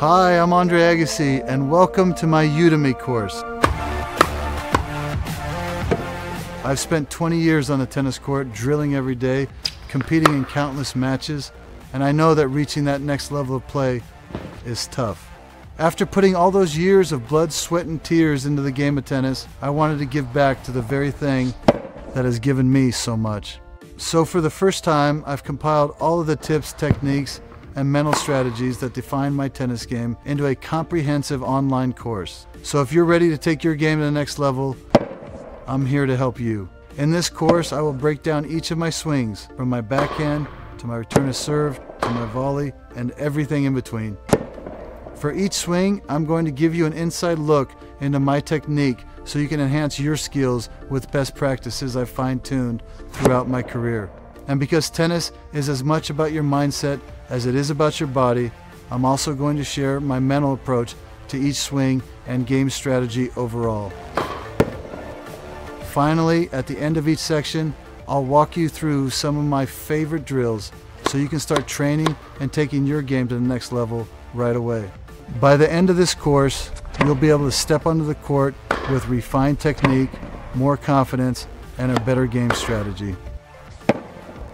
Hi, I'm Andre Agassi, and welcome to my Udemy course. I've spent 20 years on the tennis court, drilling every day, competing in countless matches, and I know that reaching that next level of play is tough. After putting all those years of blood, sweat, and tears into the game of tennis, I wanted to give back to the very thing that has given me so much. So for the first time, I've compiled all of the tips, techniques, and mental strategies that define my tennis game into a comprehensive online course. So if you're ready to take your game to the next level, I'm here to help you. In this course, I will break down each of my swings, from my backhand to my return to serve to my volley and everything in between. For each swing, I'm going to give you an inside look into my technique so you can enhance your skills with best practices I've fine-tuned throughout my career. And because tennis is as much about your mindset as it is about your body, I'm also going to share my mental approach to each swing and game strategy overall. Finally, at the end of each section, I'll walk you through some of my favorite drills so you can start training and taking your game to the next level right away. By the end of this course, you'll be able to step onto the court with refined technique, more confidence, and a better game strategy.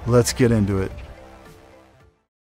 Let's get into it.